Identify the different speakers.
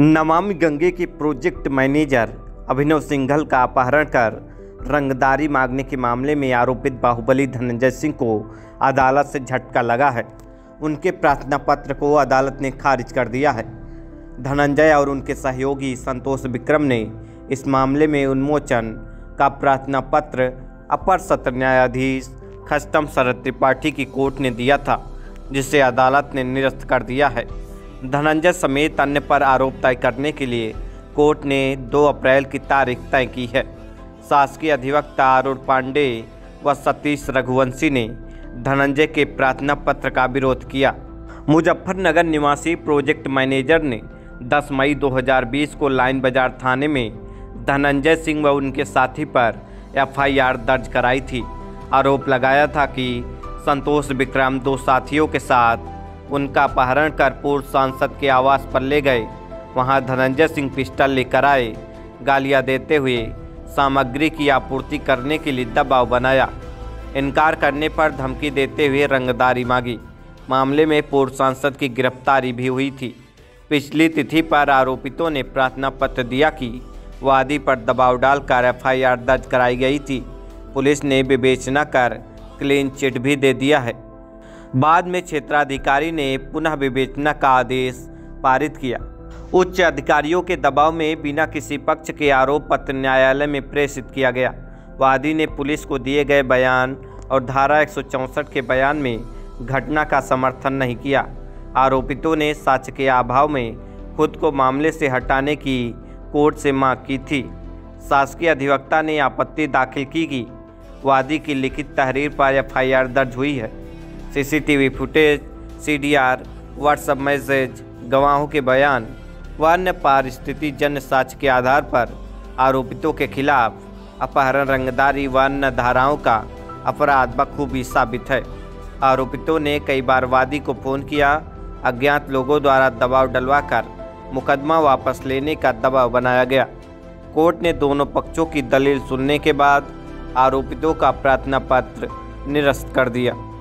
Speaker 1: नमामि गंगे के project manager अभिनव सिंघल का अपहरण कर रंगदारी मांगने के मामले में आरोपित बाहुबली धनंजय सिंह को अदालत से झटका लगा है। उनके प्रार्थना पत्र को अदालत ने खारिज कर दिया है। धनंजय और उनके सहयोगी संतोष विक्रम ने इस मामले में उन्मोचन का प्रार्थना पत्र अपर सत्र न्यायाधीश खस्तम शरद त्रिपाठी की कोर्ट ने दिया था, जिसे अदालत ने निरस्त कर दिया है। धनंजय समेत अन्य पर आरोप तय करने के लिए कोर्ट ने 2 अप्रैल की तारीख तय की है। शासकीय अधिवक्ता अरुण पांडे व सतीश रघुवंशी ने धनंजय के प्रार्थना पत्र का विरोध किया। मुजफ्फरनगर निवासी प्रोजेक्ट मैनेजर ने 10 मई 2020 को लाइन बाज़ार थाने में धनंजय सिंह व उनके साथी पर एफआईआर दर्ज कराई थी। आरोप लगाया था कि संतोष विक्रम दो साथियों के साथ उनका अपहरण कर पूर्व सांसद के आवास पर ले गए। वहाँ धनंजय सिंह पिस्टल लेकर आए। गालियाँ देते हुए सामग्री की आपूर्ति करने के लिए दबाव बनाया। इनकार करने पर धमकी देते हुए रंगदारी मांगी। मामले में पूर्व सांसद की गिरफ्तारी भी हुई थी। पिछली तिथि पर आरोपितों ने प्रार्थना पत्र दिया कि वादी पर दबाव डालकर एफआईआर दर्ज कराई गई थी। पुलिस ने विवेचना कर क्लीन चिट भी दे दिया है। बाद में क्षेत्राधिकारी ने पुनः विवेचना का आदेश पारित किया। उच्च अधिकारियों के दबाव में बिना किसी पक्ष के आरोप पत्र न्यायालय में प्रेषित किया गया। वादी ने पुलिस को दिए गए बयान और धारा एक सौ चौंसठ के बयान में घटना का समर्थन नहीं किया। आरोपितों ने साक्ष्य के अभाव में खुद को मामले से हटाने की कोर्ट से मांग की थी। शासकीय अधिवक्ता ने आपत्ति दाखिल की कि वादी की लिखित तहरीर पर एफआईआर दर्ज हुई है। CCTV footage, CDR, WhatsApp message, गवाहों के बयान, व अन्य पारिस्थिति जन्य साक्ष्य के आधार पर आरोपितों के खिलाफ अपहरण रंगदारी व अन्य धाराओं का अपराध बखूबी साबित है। आरोपितों ने कई बार वादी को फ़ोन किया, अज्ञात लोगों द्वारा दबाव डलवाकर मुकदमा वापस लेने का दबाव बनाया गया। कोर्ट ने दोनों पक्षों की दलील सुनने के बाद आरोपितों का प्रार्थना पत्र निरस्त कर दिया।